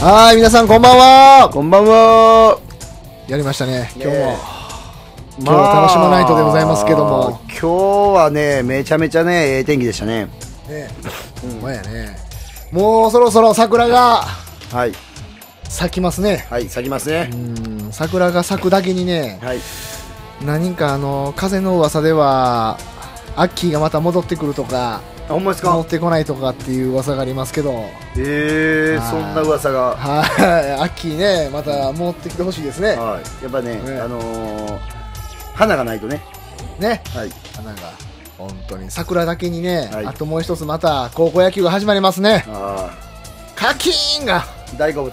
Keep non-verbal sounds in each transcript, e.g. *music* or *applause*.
はい、皆さんこんばんはこんばんは。やりましたね、今日も。ね今日は楽しまないとでございますけども。まあ今日はね、めちゃめちゃね、ええ天気でしたね。ねほんまやね。もうそろそろ桜がはい。咲きますね。はい、咲きますねう。ん、桜が咲くだけにね、はい。何かあの、風の噂では、アッキーがまた戻ってくるとか、あ、ほんまですか？戻ってこないとかっていう噂がありますけど、ええはいそんな噂が。はい、アッキーね、また戻ってきてほしいですね。はい。やっぱね、ねあのー、花がないとね。ね。はい。花が。本当に桜だけにね、はいあともう一つまた高校野球が始まりますね。あカキーンがあ、大好物。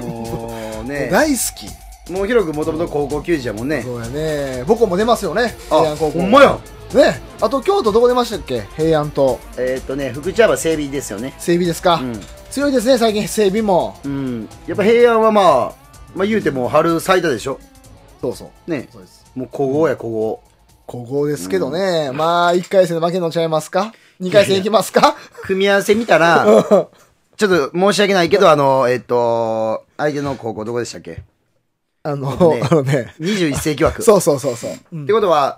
ももうね、大好き。もう広くもともと高校球児やもんね。そうやね。僕も出ますよね。あ、校。ほんまや。ね。あと京都どこ出ましたっけ？平安とえーっとね、福知山整備ですよね。整備ですか、うん。強いですね、最近整備も。うん。やっぱ平安はまあ、まあ言うても春最多でしょ。そうそう。ね。そうです。もう古豪や古豪。高校ですけどね。まあ、1回戦で負けのちゃいますか ?2 回戦いきますか？組み合わせ見たら、*laughs* ちょっと申し訳ないけど、あの、えっと、相手の高校どこでしたっけ？あの、ねあのね。?21 世紀枠。*laughs* そうそうそうそう。うんってことは、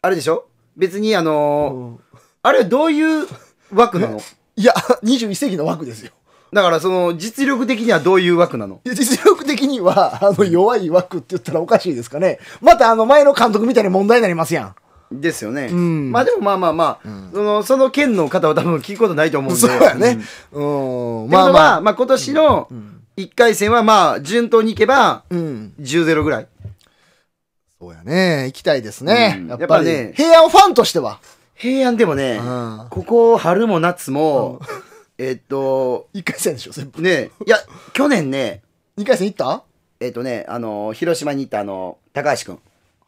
あれでしょ？別にあのーあれはどういう枠なの？いや、21世紀の枠ですよ。だからその実力的にはどういう枠なの？いや実力的には、あの、弱い枠って言ったらおかしいですかね。またあの、前の監督みたいに問題になりますやん。ですよね。んまあでもまあまあまあ、その、その県の方は多分聞くことないと思うんで。そうやねうん。うん。まあまあ、まあ今年の1回戦はまあ順当にいけばうん。10-0ぐらい。そうやね。行きたいですね。うんやっぱり、やっぱね平安ファンとしては。平安でもね、うんここ春も夏も、*laughs* えっと、1回戦でしょ、全部。ね、いや、去年ね、2回戦行った？はえっとね、あの、広島に行ったあの、高橋くん。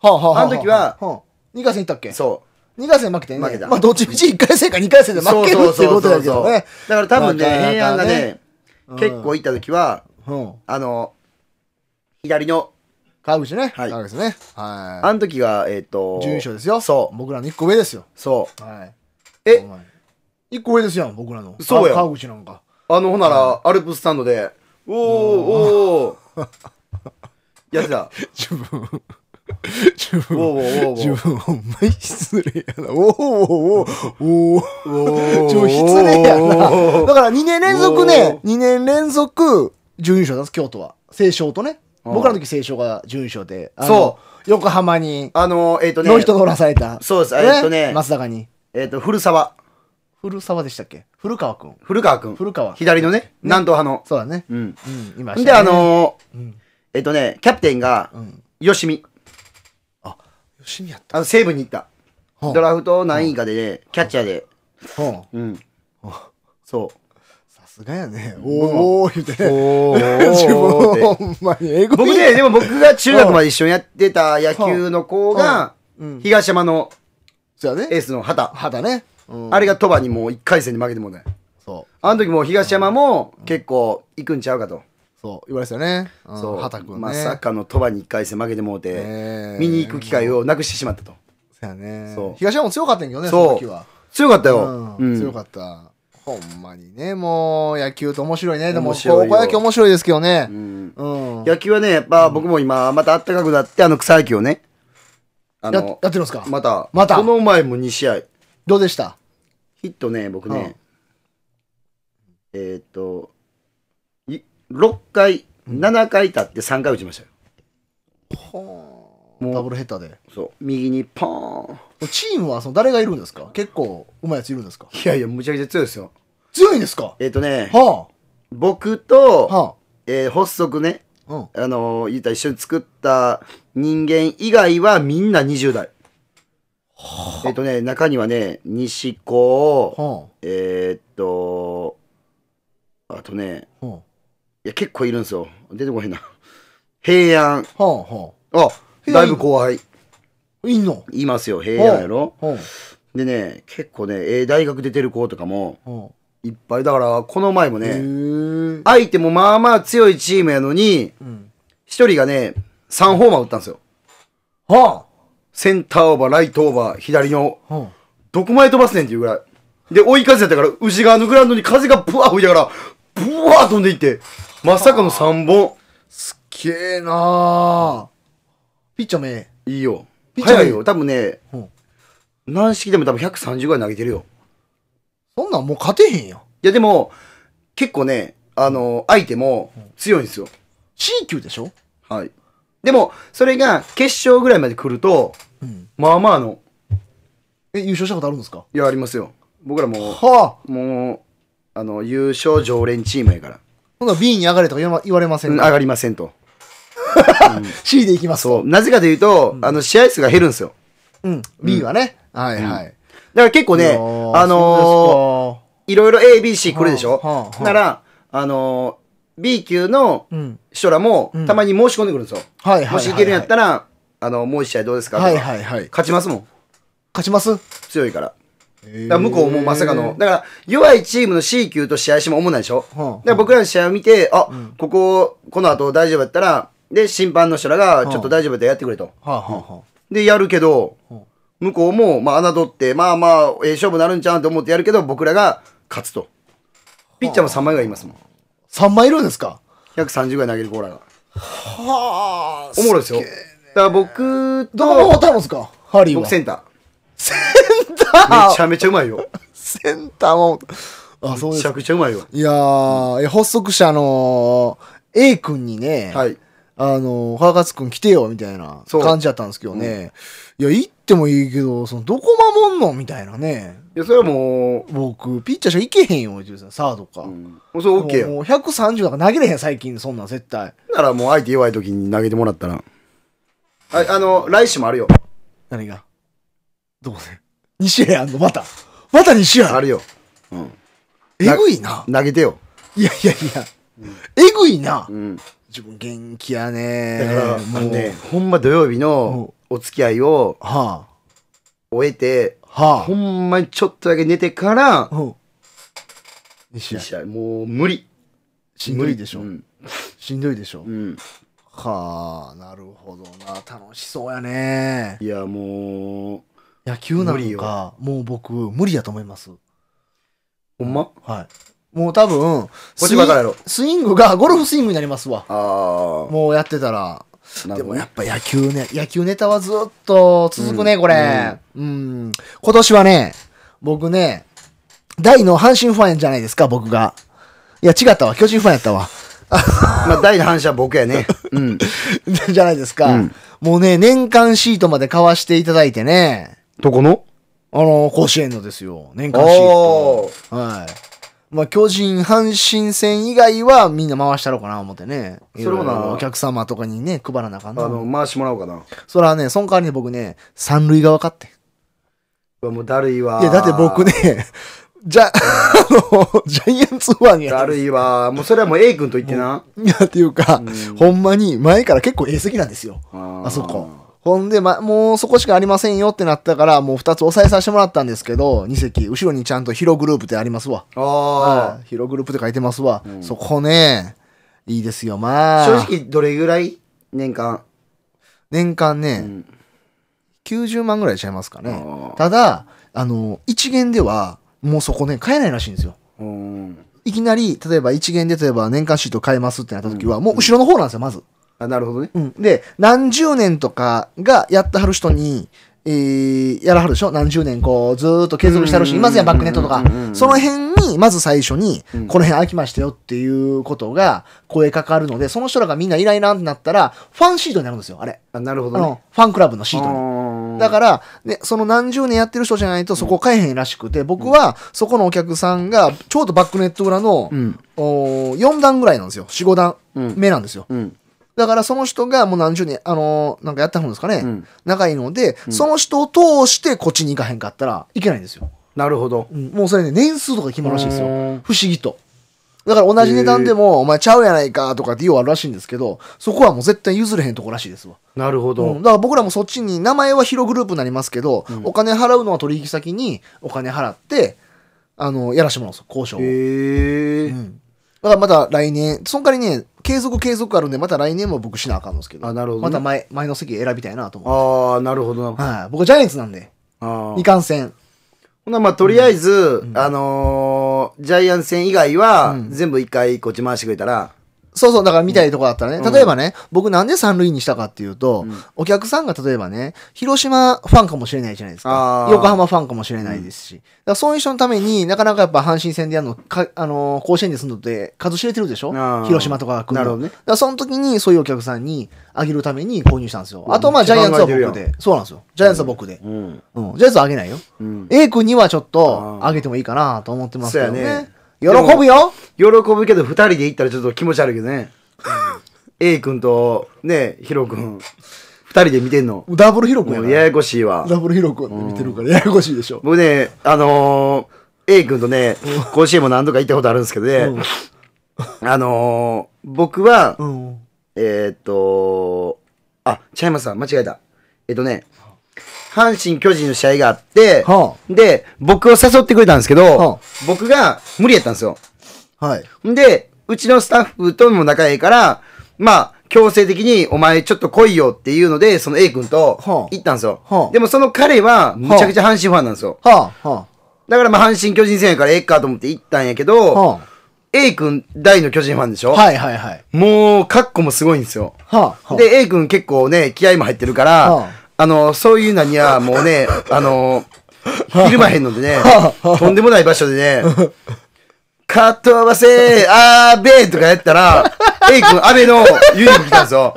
あ、はあはあの時は2回戦行ったっけ？そ ?2 回戦負けてね。負けたまあ、どっちみち1回戦か2回戦でう。負けるっていうことだけどね。だから多分ね、なかなかね平安がね、うん結構行った時は、うん。あの、左の、川口ね。はい川口ね。はあの時が、えっと、い。準優勝ですよ。そう僕らの1個上ですよ。そはい。え？お前一個上ですやん、僕らの。そうやん川口なんか。う。あの、ほんなら、アルプススタンドで、おー、おー、やってた。自分。自分。おー、おー、おー。自分、ほんまに失礼やな。おーおーおーおーおーちょ、失礼やな。だから2年連続ね、お2年連続準優勝なんです、京都は。清少とね。うん僕らの時清少が準優勝で。あのそ横浜に、あの、えっとね、ノーヒット乗らされた。そうですえっとね松坂に。えっと、古沢。古沢でしたっけ？古川くん。古川くん。古川。左のね、南東派の。そうだね。うん。うん、いました、ね。で、あ、のーうん。えっとね、キャプテンがう、ん。吉見。吉見やった。あの、西武に行った。ドラフト何位かでね、キャッチャーで。ほううん。そさすがやね。おーおー言うてう。ね。お自分、ーって。ほんまに英語僕ね、でも僕が中学まで一緒にやってた野球の子が、うん。東山の。エースの畑。肌ね。うんあれが鳥羽にもう1回戦に負けてもね。そう。あの時もう東山も結構行くんちゃうかと。そう、言われてたよね。うんそう。畑くんね。まさかの鳥羽に1回戦負けてもうて、ね見に行く機会をなくしてしまったと。そうやね。そう東山も強かったんやけどね、その時は。強かったよ。強かった。ほんまにね、もう野球と面白いね。でも、高校野球面白いですけどねう。んうん。野球はね、やっぱ僕も今、また暖かくなって、あの草野球をね。あややのって、るんですか？また、また？この前も2試合。どうでした？ヒットね、僕ね、えーっと、い6回、7回経って3回打ちましたよ。もうダブルヘッダーで。そう、右にポーン。チームはその誰がいるんですか？結構うまいやついるんですか？いやいや、むちゃくちゃ強いですよ。強いんですか？えーっとね、は僕と、あ。はえー発足ね、あ。うん。あのー言ったら一緒に作った人間以外はみんな20代。えーっとね、中にはね、西高、はえーっと、あとね、あ。はいや、結構いるんですよ。出てこへんな。平安。あ。はあ。はあ、だいぶ後輩。あ。いんの？いますよ、平安やろ。はでね、結構ね、ええ大学出てる子とかも、あ。はいっぱい。だから、この前もね、え。相手もまあまあ強いチームやのに、うん。一人がね、3ホーマー打ったんですよ。はセンターオーバー、ライトオーバー、左の、あ。はどこまで飛ばすねんっていうぐらい。で、追い風やったから、内側のグラウンドに風がブワー吹いたから、ブワー飛んでいって、まさかの3本。すっげえなーピッチャーめいいよ。ピッチャー早いよ。多分ねうん、軟式でも多分130ぐらい投げてるよ。そんなんもう勝てへんやん。いやでも、結構ね、あの、相手も強いんですよ。C 級でしょ？はい。でも、それが決勝ぐらいまで来ると、うん。まあまあの、え、優勝したことあるんですか？いや、ありますよ。僕らもはあ。う、もう、あの、優勝常連チームやから。ほんなら B に上がれとか言わ言われませうんん、か、上がりませんと。*laughs* C でいきますと。そう。なぜかというと、あの、試合数が減るんですよ。うん。B はね。はいはい。だから結構ね、あのーいろいろ A、B、C 来るでしょ、はあはあはあなら、あのー B 級の。人らもうんたまに申し込んでくるんですよ。はいはいはいはい。もしいけるんやったら、あの、もう一試合どうですか？はいはいはい。勝ちますもん。勝ちます？強いから。だから向こうもまさかの、だから弱いチームの C 級と試合しても思んないでしょ、はあだから僕らの試合を見て、あ、ここ、この後大丈夫やったら、で、審判の人らが、ちょっと大丈夫やったらやってくれと。はあ、はあはで、やるけどうん、向こうも、まあ、侮って、まあまあ、ええ勝負になるんちゃうんと思ってやるけど、僕らが勝つと。ピッチャーも3枚ぐらいいますもん。あ、3枚いるんですか？130ぐらい投げるコーラが。はあ。おもろいですよ。だから僕どこの方と、たるんですかハリーは。僕センタセンー。ター？めちゃめちゃうまいよ。センターも。あ、そうですか。めちゃくちゃうまいよ。いやー、え発足者の A 君にね、はい。あの、川勝君来てよ、みたいな感じだったんですけどね。いや、行ってもいいけど、その、どこ守んの？みたいなね。いや、それはも僕、ピッチャーしか行けへんよ、言ってたサードか。う、うん、もうそれ OK よ。もう130だから投げれへん、最近、そんなん絶対。ならもう相手弱い時に投げてもらったら。ああの、来週もあるよ。何が？どこで ?2 試合あんの？また。また2試合ある？よ。うん。えぐいな。投げてよ。いやいやいや。えぐいなう。ん。自分元気やねだから、あもう。のね、ほんま土曜日のお付き合いをは終えて、あ。はほんまにちょっとだけ寝てからあ。、うん。2試合。もう無理。しんどいでしょ。うん。しんどいでしょ。うん。はあ、なるほどな。楽しそうやね。いや、もう、野球な無理よのか、もう僕、無理やと思います。ほんま？はい。もう多分、こっちばっかりやろスイングが *laughs* ゴルフスイングになりますわ。あもうやってたら。あ。でもややっぱ野球ね、野球ネタはずっと続くね、これ。うん。今年はね、僕ね、大の阪神ファンじゃないですか、僕が。いや、違ったわ。巨人ファンやったわ。*laughs* まあ、大の反射は僕やね。うん。*laughs* じゃないですか。うんもうね、年間シートまで買わしていただいてね。どこの？あの、甲子園のですよ。年間シーおト。はい。まあ、巨人、阪神戦以外はみんな回したろうかな思ってね。それもなお客様とかにね、配らなあかんな。あの、回してもらおうかな。それはね、その代わりに僕ね、三塁側買って。もうだるいわ。いや、だって僕。ね、じゃ、あの、ジャイアンツファンやだるいわ。もうそれはもう A 君と言ってな。いや、っていうか、うんほんまに前から結構ええ席なんですよ。ああそこ。ほんで、ま、もうそこしかありませんよってなったから、もう二つ押さえさせてもらったんですけど、二席、後ろにちゃんとヒログループってありますわ。あはい。ヒログループって書いてますわ。うんそこね、いいですよ、あ。まあ。正直どれぐらい？年間。年間ね、うん。90万ぐらいちゃいますかね。ただ、あの、一元では、もうそこね、買えないらしいんですよ。うん。いきなり、例えば一元で例えば年間シート買えますってなった時は、もう後ろの方なんですよ、まず。あ、なるほどね。うん。で、何十年とかがやってはる人に、えー、やらはるでしょ？何十年こう、ずーっと継続してはる人いますやん、バックネットとかうんうんうんう。んその辺に、まず最初にうん、この辺空きましたよっていうことが声かかるので、その人らがみんないらいらんってなったら、ファンシートになるんですよ、あれ。あ、なるほあどね。の、ファンクラブのシートに。トだから、ね、その何十年やってる人じゃないとそこ買えへんらしくて、僕はそこのお客さんがちょうどバックネット裏の、うん。お4段ぐらいなんですよ。4、5段うん目なんですよ。うん。だからその人がもう何十年、あのーなんかやってはるんですかね。うん仲いいので、その人を通してこっちに行かへんかったらいけないんですよ。なるほど。うんもうそれね、年数とか決まるらしいんですよう。ん不思議と。だから同じ値段でも、お前ちゃうやないかとかって言うあるらしいんですけど、そこはもう絶対譲れへんとこらしいですわ。なるほど。うん、だから僕らもそっちに名前はヒログループになりますけど、お金払うのは取引先にお金払ってあのやらしてもらうんですよ交渉を、へえ。うんだからまた来年その代わりね継続継続あるんでまた来年も僕しなあかんのですけど。あなるほどね。また前前の席選びたいなと思ああ、なるほど。な。う、はい、僕ジャイアンツなんで。ああいかんせん。ほな、まあ、とりあえず、あののージャイアンツ戦以外は、うん。全部一回こっち回してくれたら、そうそう、だから見たいとこだったらね。うん例えばね、僕なんで三塁にしたかっていうと、うんお客さんが例えばね、広島ファンかもしれないじゃないですか横浜ファンかもしれないですし。だからそういう人のためになかなかやっぱ阪神戦でやるの、かあのー甲子園でするのって数知れてるでしょ？広島とかが来るのなるほどねだからその時にそういうお客さんにあげるために購入したんですよ。あとまあジャイアンツは僕で。そうなんですよ。ジャイアンツは僕で。うん。うん。ジャイアンツはあげないよ。うん。A 君にはちょっとあげてもいいかなと思ってますけどね。喜ぶよ喜ぶけど、二人で行ったらちょっと気持ち悪いけどね。*laughs* A 君と、ね、ヒロ君、二人で見てんの。ダブルヒロ君やややこしいわ。ダブルヒロ君って見てるからややこしいでしょ。僕ね、あのー、A 君とね、甲子園も何度か行ったことあるんですけどね、あのー、僕は、うん。えーっと、あ、ちゃいますわ間違えた。えっとね、阪神巨人の試合があって、はで、僕を誘ってくれたんですけど、はあ僕が無理やったんですよ。はい。で、うちのスタッフとも仲いいから、まあ、強制的にお前ちょっと来いよっていうので、その A 君とはあ行ったんですよ。はあでもその彼は、むちゃくちゃ阪神ファンなんですよ。はあ、はだからまあ、阪神巨人戦やからええかと思って行ったんやけあ、ど、は A 君大の巨人ファンでしょ、あ。はいはいはい。もう、カッコもすごいんですよ。はあ、はあ。で、A 君結構ね、気合も入ってるから、はあの、そういうのにはもうね、*laughs* あの、ひるまへんのでね、は *laughs* あとんでもない場所でね、カット合わせ、あーべーとかやったら、*laughs* A 君、安倍のユニフォーム着たんですよ。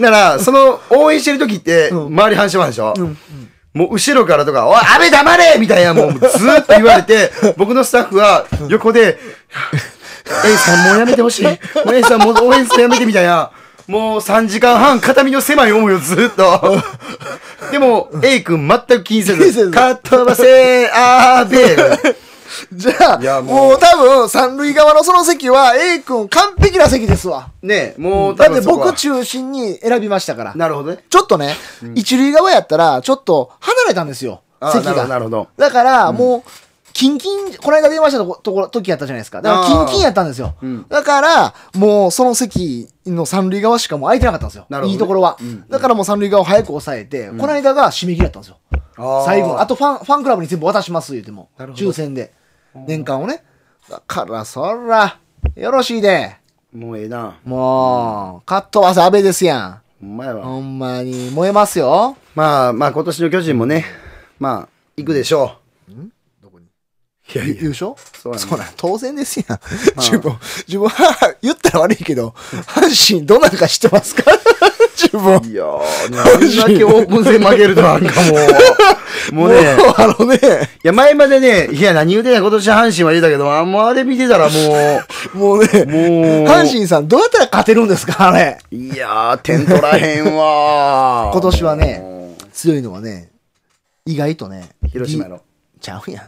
だから、その、応援してる時って、周り阪神ファンでしょ、もう後ろからとか、おい、安倍黙れみたいな、もうずーっと言われて、僕のスタッフは横で、A さんもうやめてほしい。もう A さんもう応援するやめてみたいな。もう3時間半、片身の狭い思いをずーっと。でも、A 君全く気にせず、気にせずカット合わせ、あーべー。じゃあ、いやもうもう多分、三塁側のその席は A 君完璧な席ですわ。ねもう、だって多分そこは僕中心に選びましたから。なるほどね。ちょっとね、一塁側やったら、ちょっと離れたんですよ。席あーなるほど、なが。るほど。だから、もう、キンキン、この間電話したとことこ時やったじゃないですか。だから、キンキンやったんですよ。うんだから、もう、その席の三塁側しかもう空いてなかったんですよ。ねいいところは。うんだからもう三塁側を早く抑えて、この間が締め切りだったんですよ。最後。あと、とファン、ファンクラブに全部渡します、言うても。抽選で。年間をね。だから、そら、よろしいで。もうええな。もう、カット合わせ安倍ですやほんまやん。わ。ほんまに、燃えますよ。まあ、まあ今年の巨人もね、まあ、行くでしょう。いやいや、優勝そうそうなん、当然ですやん。*laughs* 自分、自分は、*laughs* 言ったら悪いけど、阪神どんなんか知ってますか？*laughs* 自分。いやー、あんだけオープン戦負けるとなんかもう、もうね、あのね、いや、前までね、いや、何言うてんや、今年阪神は言うたけど、あ、もうあれ見てたらももうね、う、もう、阪神さんどうやったら勝てるんですか？あれ。いやー、点取らへんわー。今年はねも強いのはね、意外とね、う、広島や D- ろ。ちゃうやん。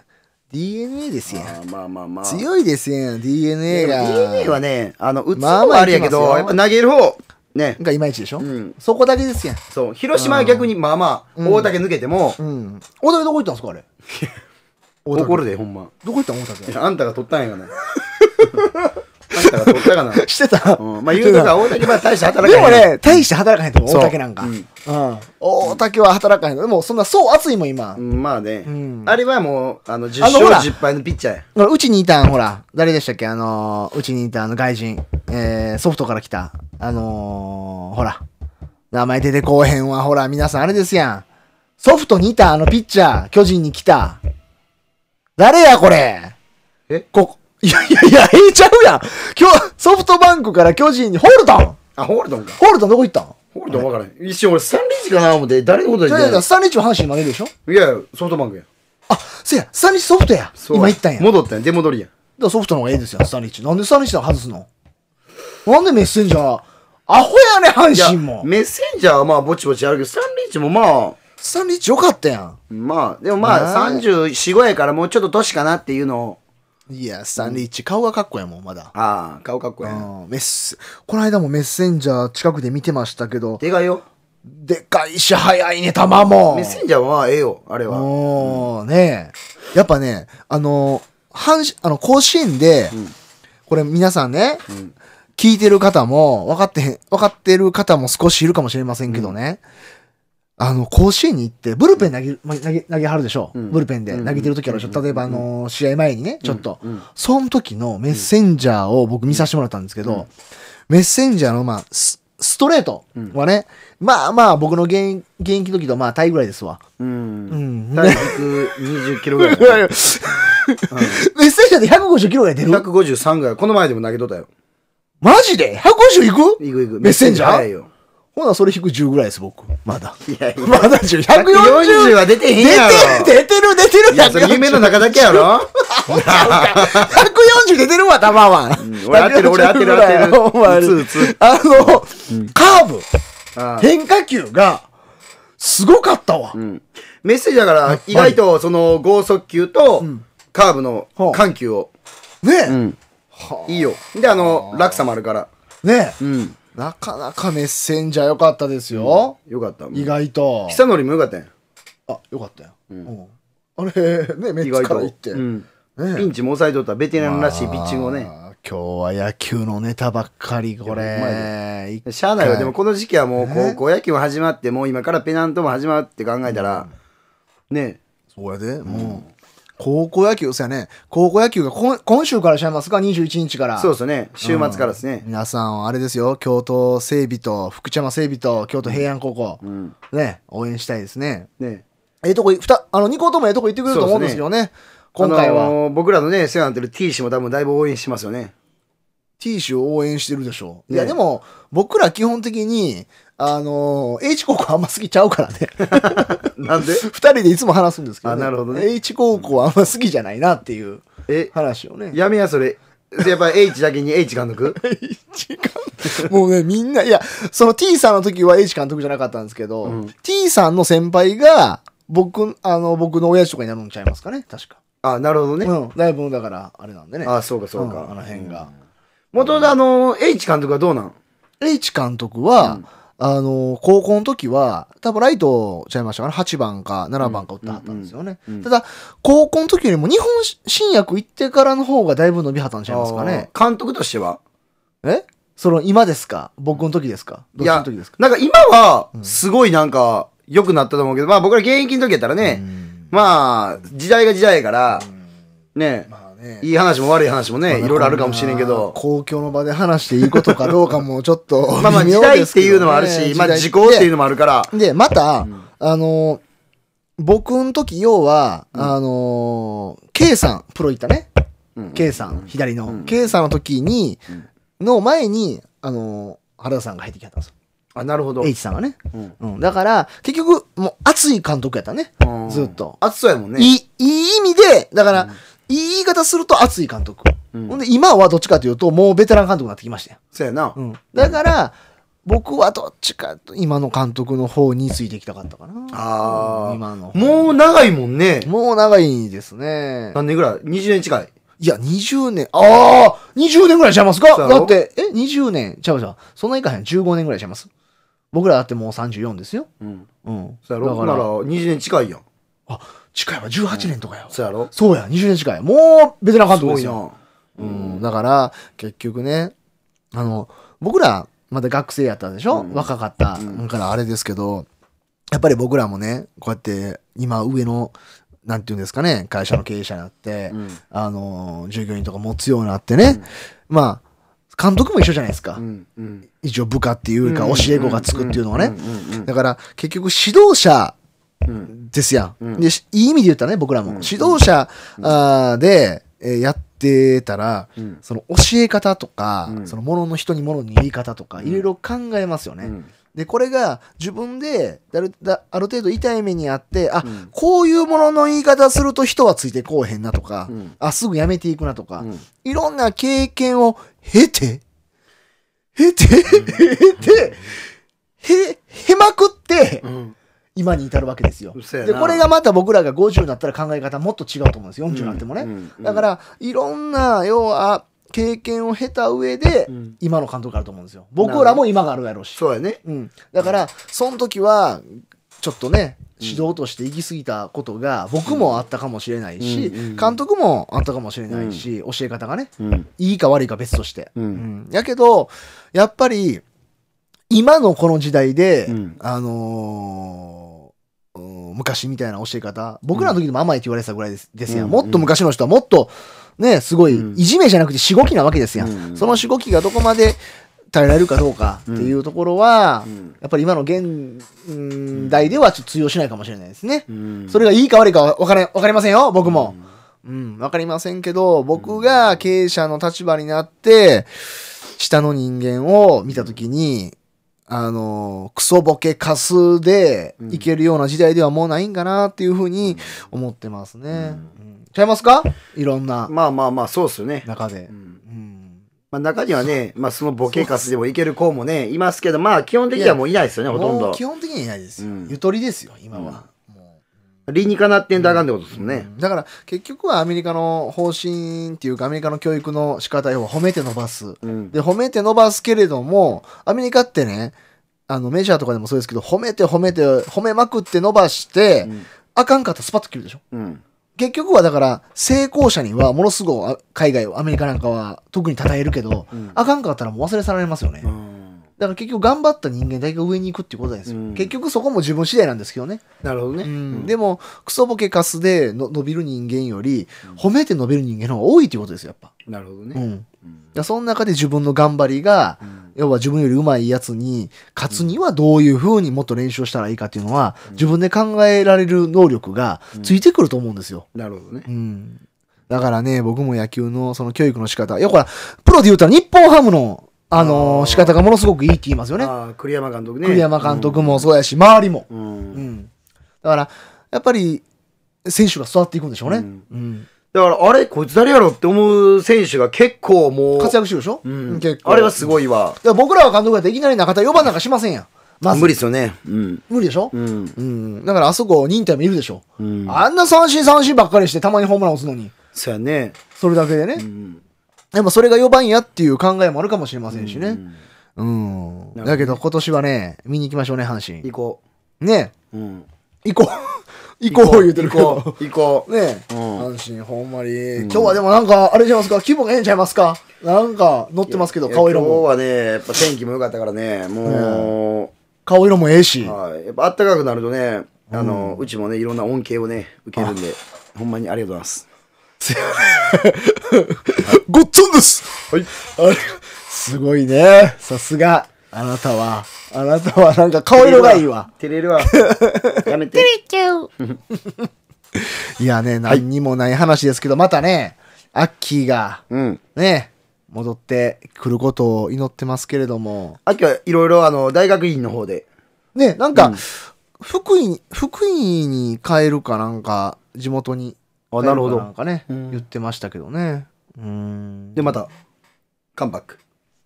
DNA ですやん。まあまあまあ。強いですやん、DNA が。DNA はね、あの、打つまあまあ方はあれやけど、ますよやっぱ投げる方、ね、がいまいちでしょ、うんそこだけですやん。そう、広島は逆にまあまあ、うん大竹抜けても、うん。大竹どこ行ったんですかあれ？*laughs* 怒るで、ほんま。どこ行ったん大竹？あんたが取ったんやがな。*laughs* あんたが取ったかな。*laughs* してた、うん、まあ言うとか、大竹は大して働かへん。でもね、大して働かへんと思う、大竹なんか。ううんん。大竹は働かへん。でも、そんな、そう熱いもん、今う。ん、まあね、んあれはもう、あの、10あのほら勝10敗のピッチャーや。うちにいたん、ほら、誰でしたっけ？あのー、うちにいたあの外人、えー、ソフトから来た、あのー、ほら、名前出てこうへんわ、ほら、皆さんあれですやん。ソフトにいたあのピッチャー、巨人に来た。誰や、これ？え？こ、いやいやいや、ええちゃうやん。今日、ソフトバンクから巨人に、ホールトンあ、ホールドンか。ホールトンどこ行ったん？ホールドン分からへん。一瞬俺、スタンリーチかな思って、誰のことじゃ言ってんスタンリッチは阪神に負けるでしょ？いやいや、ソフトバンクや。あ、せや、スタンリッチソフトや。そう今言ったんや。だか戻ったんや、出戻りや。らソフトの方がええですよ、スタンリッチ。なんでスタンリッチなん外すの？なんでメッセンジャー、アホやね、阪神も。メッセンジャーはまあ、ぼちぼちあるけど、スタンリーチもまあ、スタンリッチよかったやん。まあ、でもまあ、ね34、5やからもうちょっと年かなっていうのを、いや、スタンリッチ顔がかっこやもん、まだ。ああ、顔かっこうええな。ん、メッセ、この間もメッセンジャー近くで見てましたけど、手がよ。でかいし速いね、球も。メッセンジャーはまあ、ええよ、あれは。おー、ねえ。やっぱね、あの、阪神、あの、甲子園で、んこれ皆さんね、ん聞いてる方も、分かってへん、分かってる方も少しいるかもしれませんけどね、あの、甲子園に行って、ブルペン投げ投げ、投げはるでしょ、うんブルペンでうん投げてる時あるでしょ、うん例えば、あのー試合前にね、ちょっと。うんその時のメッセンジャーを僕見させてもらったんですけど、うんメッセンジャーの、まあ、スストレートはね、まあまあ僕の現現役の時とまあタイぐらいですわ。う。うんん。体重20キロぐらい。*laughs* メッセンジャーで150キロぐらい出る？153ぐらい。この前でも投げとったよ。マジで ?150 いく？いくいく。メッセンジャー早いよ。ほな、それ引く10ぐらいです、僕。まだ。いやいや。まだ10。140 140は出てへんやろ。出てる、出てる、出てる。いや、それ夢の中だけやろ140出てるわ、球は。ん俺当てる俺当てる当てるほんまに打つ打つあの、カーブ、変化球が、すごかったわ。うんメッセージだから、意外とその剛速球とカーブの緩急を。ね。いいよ。で、あの、落差もあるから。ねえ、うん。なかなかメッセンジャー良かったですよ。よかった。意外と。久則もよかったやん。あ、よかったよ。うんあれ、ね、メッツ意外と。から行って。うん。ねピンチも抑えとったベテランらしいピッチングをね。あー今日は野球のネタばっかり、こいやれ。一しゃあないわ。でもこの時期はもうね高校野球も始まって、もう今からペナントも始まるって考えたら、ねそうやで、もう。高校野球、そうやね。高校野球が今今週からしちゃいますか ?21 日から。そうですね。週末からですね。皆さん、あれですよ。京都整備と、福知山整備と、京都平安高校。うん。ね、応援したいですね。ねええとこ、ふた、あの、2校ともええとこ行ってくれると思うんですよね。今回は。あのー僕らのね、世話になってる T 氏も多分だいぶ応援しますよね。T 氏を応援してるでしょう。いや、ねでも、僕ら基本的に、あのー、H 高校あんま好きちゃうからね。*laughs* なんで？二人でいつも話すんですけど、あなるほどね H 高校はあんま好きじゃないなっていうえ、話をね。やめや、それ。やっぱり H だけに H 監督？*laughs* 違う。もうね、みんな、いや、その T さんの時は H 監督じゃなかったんですけど、うん T さんの先輩が、僕、あの、僕の親父とかになるんちゃいますかね、確か。あ、なるほどね。うん、だいぶ、だから、あれなんでね。あ、そうか、そうか。んあの辺が。元々あの、H 監督はどうなん？H 監督は、うん。あの、高校の時は、多分ライトちゃいましたかね？8番か7番か打ってはったんですよね。ただ、高校の時よりも日本新薬行ってからの方がだいぶ伸びはったんちゃいますかね？監督としては？え？その、今ですか？僕の時ですか？どっちの時ですか？なんか今は、すごいなんか、良くなったと思うけど、まあ僕ら現役の時やったらね、まあ、時代が時代やから、ね、まあね。いい話も悪い話もね、いろいろあるかもしれんけど、公共の場で話していいことかどうかも *laughs* ちょっとまあまあ時代っていうのもあるし、まあ時効っていうのもあるから、で、また、あの、僕の時、要は、あの、K さん、プロ行ったね。うん K さん、左の。K さんの時に、の前に、あの、原田さんが入ってきたんですよ。あ、なるほど。H さんがね。うんうん。だから、結局、もう熱い監督やったねう。んずっと。熱そうやもんね。いい、いい意味で、だから、言い方すると熱い監督。うんほんで、今はどっちかというと、もうベテラン監督になってきましたよ。そうやな。うん。だから、僕はどっちかと、今の監督の方についていきたかったかな。ああ。今のもう長いもんね。もう長いですね。何年ぐらい ?20 年近い。いや、20年、ああ !20 年ぐらいちゃいますか？だって、え ?20 年？ちゃうちゃう。そんないかへん。15年ぐらいちゃいます？僕らだってもう34ですよ。うん。うん。そうやろ？だから、なら20年近いやん。あ、近いわ。18年とかよ。そうやろ？そうや、20年近い。もう、ベテラン監督ですよ。な。うん。だから、結局ね、あの、僕ら、まだ学生やったでしょ、うん若かった。だからあれですけど、やっぱり僕らもね、こうやって、今上の、なんていうんですかね、会社の経営者になって、うんあの、従業員とか持つようになってね、まあ、監督も一緒じゃないですか。うん。うん。一応部下っていうか、うん教え子がつくっていうのはねうん。うんうんだから、結局指導者うん。ですやん。うん。で、しいい意味で言ったらね、僕らも。指導者、あーで、えーやってたら、うん。その教え方とか、うん。そのものの人にものに言い方とか、いろいろ考えますよね。うん。で、これが自分であるだある程度痛い目にあって、あ、うん。こういうものの言い方すると人はついてこうへんなとか、うん。あ、すぐやめていくなとか、うん。いろんな経験を経て、経て、経て、へ、へまくって、うん。今に至るわけですよ。で、これがまた僕らが50になったら考え方もっと違うと思うんですよ。40になってもね。うんうんだから、いろんな、要は、経験を経た上で、うん今の監督があると思うんですよ。僕らも今があるやろうし。そうやね。うん。だから、その時は、ちょっとね、指導として行き過ぎたことが、僕もあったかもしれないし、監督もあったかもしれないし、教え方がね、うん。いいか悪いか別として。う。うんん。やけど、やっぱり、今のこの時代で、うん。あのーうん昔みたいな教え方、僕らの時でも甘いって言われてたぐらいですですやん。うん。もっと昔の人はもっと、ね、すごい、うん。いじめじゃなくてしごきなわけですやん。うん。そのしごきがどこまで耐えられるかどうかっていうところは、うん。やっぱり今の現うん代ではちょっと通用しないかもしれないですね。うん。それがいいか悪いかは分かれ、分かりませんよ、僕も。うん、わかりませんけど、僕が経営者の立場になって、下の人間を見たときに、あの、クソボケカスでいけるような時代ではもうないんかなっていうふうに思ってますね。うんちゃいますか？いろんなまあまあまあ、そうっすよね。中でう。んうんまあ、中にはね、まあ、そのボケカスでもいける子もね、いますけど、まあ、基本的にはもういないですよね、ほとんどもう。基本的にいないですよ。うんゆとりですよ、今は。理にかなってんとあかんってことですもんね。だから結局はアメリカの方針っていうかアメリカの教育の仕方を褒めて伸ばす。うん。で、褒めて伸ばすけれども、アメリカってね、あのメジャーとかでもそうですけど、褒めて褒めて褒めまくって伸ばして、うんあかんかったらスパッと切るでしょ。うん。結局はだから、成功者にはものすごいあ海外を、アメリカなんかは特に称えるけど、うんあかんかったらもう忘れ去られますよね。うんだから結局頑張った人間だけが上に行くっていうことなんですよ。うん結局そこも自分次第なんですけどね。なるほどね。うんでも、クソボケカスでの伸びる人間より、褒めて伸びる人間の方が多いっていうことですよ、やっぱ。なるほどね。うん。その中で自分の頑張りが、うん要は自分より上手いやつに、勝つにはどういう風にもっと練習したらいいかっていうのは、自分で考えられる能力がついてくると思うんですよ。なるほどねう。ん。だからね、僕も野球のその教育の仕方。いや、ほら、プロで言うたら日本ハムの、あのー仕方がものすごくいいって言いますよね。栗山監督ね。栗山監督もそうやし、周りも。う。うんん。だから、やっぱり、選手が育っていくんでしょうね。ううんん。だから、あれ、こいつ誰やろって思う選手が結構もう、活躍してるでしょ？うん結構。あれはすごいわ僕らは監督だっていきなり中田4番なんかしませんやん。まず。無理ですよね。うん。無理でしょ？うん。うん。だからあそこ忍耐もいるでしょ。うん。あんな三振三振ばっかりしてたまにホームラン打つのに。そうやね。それだけでね。うん。でもそれが4番やっていう考えもあるかもしれませんしね。うんだけど今年はね、見に行きましょうね、阪神。行こねう。うん。行こう。*laughs* 行こう言うてるけど行こ。う。行こう。ねうん阪神ほんまに。今日はでもなんか、あれちゃいますか？気分がええんちゃいますか？なんか乗ってますけど、顔色も。今日はね、やっぱ天気も良かったからね、も顔色もええしう、。はい。やっぱ暖かくなるとね、あの、うちもね、いろんな恩恵をね、受けるんで、ほんまにありがとうございます。*laughs* ごっつんですはい。あれすごいね。さすが。あなたは。あなたはなんか顔色がいいわ。照れるわ。*laughs* やめて。いやね、何にもない話ですけど、またね、アッキーが、うん。ね、戻ってくることを祈ってますけれども。秋はいろいろあの、大学院の方で、ね、なんか、うん福井、福井に帰るかなんか、地元に。あなるほどなんかね、うん言ってましたけどね。うん。で、また、カムバック。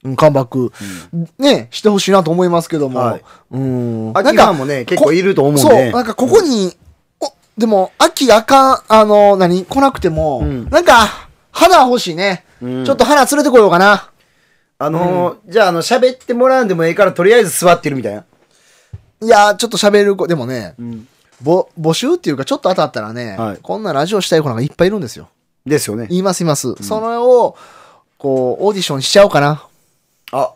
うん、カムバック、ね、してほしいなと思いますけども。はいうん。秋ファンもね、結構いると思うんで。そう、なんかここに、お、でも、秋があかん、あの、何、来なくても、うんなんか、花欲しいね。うんちょっと花連れてこようかな。あのーじゃあ、あの、喋ってもらうんでもええから、とりあえず座ってるみたいな。いやー、ちょっと喋る子、でもね、うん。ぼ、募集っていうか、ちょっと当たったらね、はいこんなラジオしたい子なんかいっぱいいるんですよ。ですよね。言います、言います。それを、こう、オーディションしちゃおうかな。あ。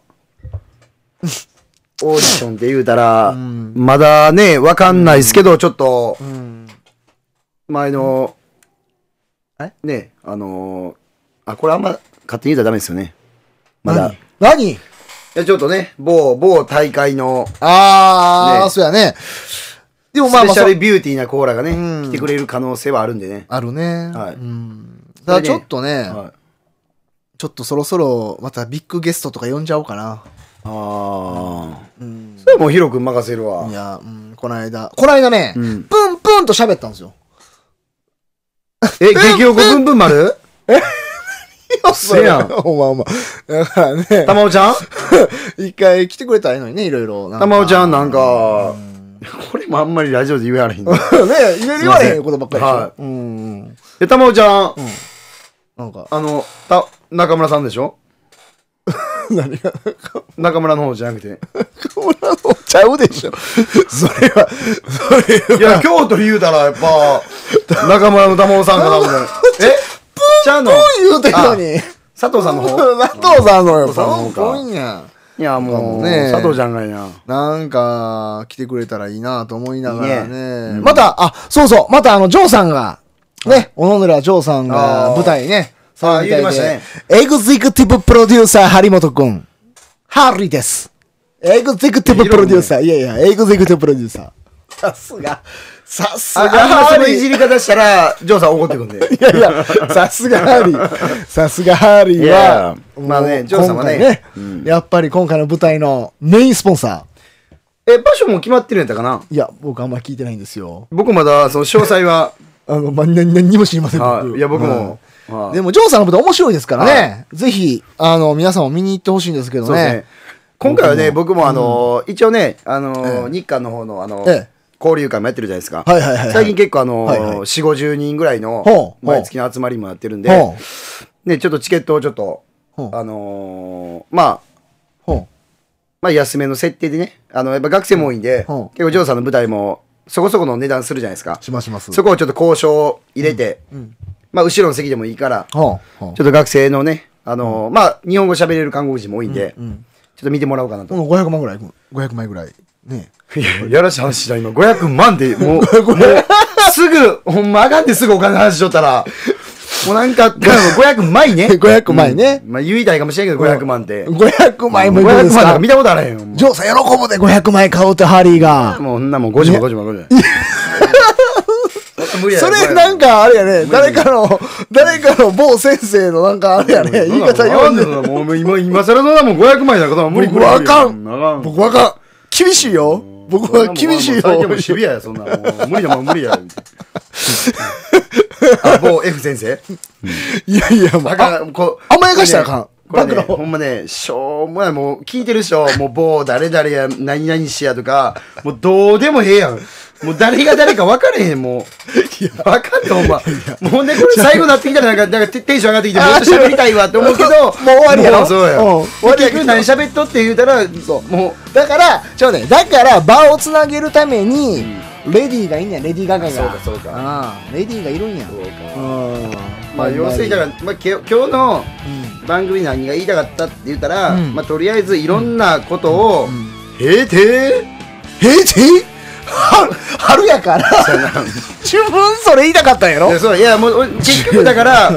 オーディションって言うたら、んまだね、わかんないですけど、ちょっと、うん。前の、え？ね、あのーあ、これあんま勝手に言うたらダメですよね。まだ。い何？何や、ちょっとね、某、某大会の、あー、ねそうやね。でもまあスペシャルビューティーなコーラがね、うん来てくれる可能性はあるんでね。あるね。はいうん。ただちょっとね、はい。ちょっとそろそろまたビッグゲストとか呼んじゃおうかな。ああ。うん。それもうヒロ君任せるわい。や、うん、この間、この間ね、うんプンプンと喋ったんですよ。え、激おこぶんぶん丸？せやんおまおま。だからね、たまおちゃん？*laughs* 一回来てくれたらいいのにね、いろいろ。なんかたまおちゃんなんか、*laughs* これもあんまりラジオで言われへんね。*laughs* ね、言え言われへんことばっかりでしょ。はうん。で、たまおちゃん、なんか、あの、た、中村さんでしょ？*laughs* 何が、中村の方じゃなくて。こらのちゃうでしょ。それは、それいや、京都言うたら、やっぱ、中村の玉尾さんかな、みたいな。え？ちゃうの？言うてんのに。佐藤さんの方？佐藤さんのよ、佐藤さんの方かポンポンやん。いや、もう、ね佐藤ちゃんがいな。なんか、来てくれたらいいなと思いながらね。また、あ、そうそう、またあの、ジョーさんが、ね、小野寺ジョーさんが舞台ね、あーそうみたい言ってましたねエグゼクティブプロデューサー、張本くん。ハーリーです。エグゼクティブプロデューサー。いやいや、エグゼクティブプロデューサー。さすが。さすがハーリー。そのいじり方したら、ジョーさん怒ってくんで。いやいや、さすがハーリー。さすがハーリーいやは、まあねジョーさんはね今回うんやっぱり今回の舞台のメインスポンサえ、場所も決まってるんやったかな？ー。いや、僕あんま聞いてないんですよ。僕まだ、その詳細は、*laughs* あの、まあ、何何にも知りません、僕。はいいや、僕も。はいはいでも、ジョーさんの舞台面白いですからね。ぜひ、あの、皆さんも見に行ってほしいんですけどねね。。今回はね、僕もあの、一応ね、あの、ええ日韓の方の、あのええ、交流会もやってるじゃないですか。はいはいはいはい最近結構あの、はいはい4、50人ぐらいの毎月の集まりもやってるんでほ、ね、ちょっとチケットをちょっと、あのーまあ、ほまあ安めの設定でね、あの、やっぱ学生も多いんで、結構ジョーさんの舞台もそこそこの値段するじゃないですかう。。しますします。そこをちょっと交渉を入れて、うん。まあ後ろの席でもいいから、ちょっと学生のね、あのーまあ日本語喋れる韓国人も多いんで、うん。ちょっと見てもらおうかなと。もう500万ぐらい、500万ぐらい。ね。いや、やらしい話だ、今。500万で、もう、もうすぐ、ほんまあかんってすぐお金の話しとったら、もうなんか、500万ね。*laughs* 500万ねうんまあ言いたいかもしれんけど、500万って。500万円もいくん500ですか？万とか見たことあらへんよ。ジョーさん喜ぶで500万円買おうってハリーが。もう、*laughs* そんなもん50万、50万、50万。無理やそれなんかあれやね、誰かの、誰かの某先生のなんかあれやね、言い方読んで。なんでもう今、今更そんなもん500万円だから、無理無僕理。わかんあかん。僕わかん。厳しいよ。僕は厳しいよ。最近もうシビアや、そんな。もう無理だもん、無理や。あ、某 F 先生？いやいや、もうあかん、こう。甘やかしたらあかんこれね、ほんまね、しょうもない、もう聞いてる人、もう某誰々や、何々しやとか、もうどうでもええやん。もう誰が誰か分かれへん、もう。分かんねん、ほんま。もうね、これ最後になってきたらなんか、*laughs* なんかテテンション上がってきて、もっと喋りたいわって思うけど、もう終わりやろ？そうや。うん終わりやけど何喋っとって言うたら、もだから、ちょうね、だから場をつなげるために、レディーがいんねん、レディーガガが。そうかそうかレディーがいるんや。う、そうか。うん。まあ、要するに、だから、まあ、今日のうん番組何が言いたかったって言ったら、うんまあ、とりあえずいろんなことを、んへえてえー、春、*laughs* 春やから。自分それ言いたかったんやろ？いやそういやもう俺 *laughs* 結局だから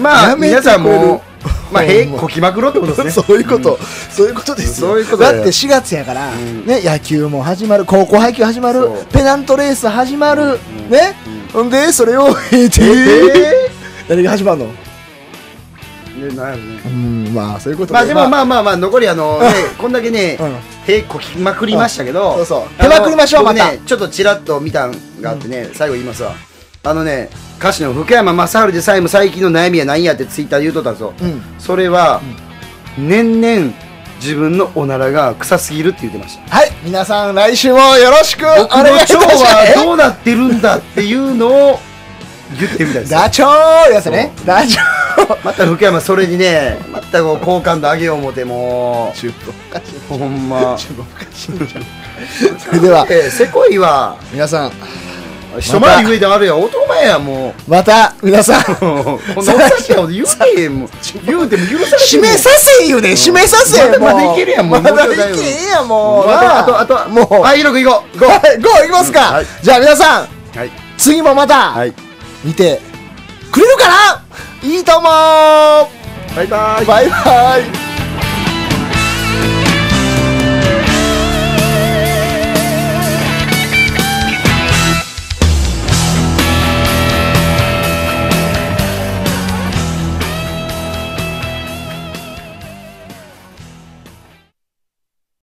まあ皆さんもまあ *laughs* へこきまくろってことですね。そういうこと、そういうことですよ。そういうことだって4月やから、ん。ね、野球も始まる高校配球始まるペナントレース始まる、ね、ほんでそれを経て、え何が始まるの？ーねなね。うんまあそういうことまあでもまああまあまあ残りあのねこんだけねうん。へこきまくりましたけどうん。そうそう。あのへまくりましょう僕また。ねちょっとちらっと見たんがあってね最後言いますわ。あのね歌手の福山雅治でさえも最近の悩みは何やってツイッターで言うとったんですようん。それは年々自分のおならが臭すぎるって言ってました。はい。皆さん来週もよろしくお僕の願いし腸ます。はどうなってるんだっていうのを言ってみたいです。ダチョウやつね。ダチョウまた福山それにねまたこう好感度上げよう思っても。中国おかしい。うほんま。中国おかしいんじゃん。それでは。えせこいわ。皆さん。一回り上であるやん。男前やもまた皆さん。*laughs* うこんなおかしいこと言うてもん言うても許されて締めさせ言うね締めさせまだいけるやんもう。まだいけんやんもう。あ。となあともう。はい広く行こう。ゴーゴーいきますか、はい。じゃあ皆さん。はい。次もまた。はい見てくれるかな？いいと思う。バイバイ。バイバイ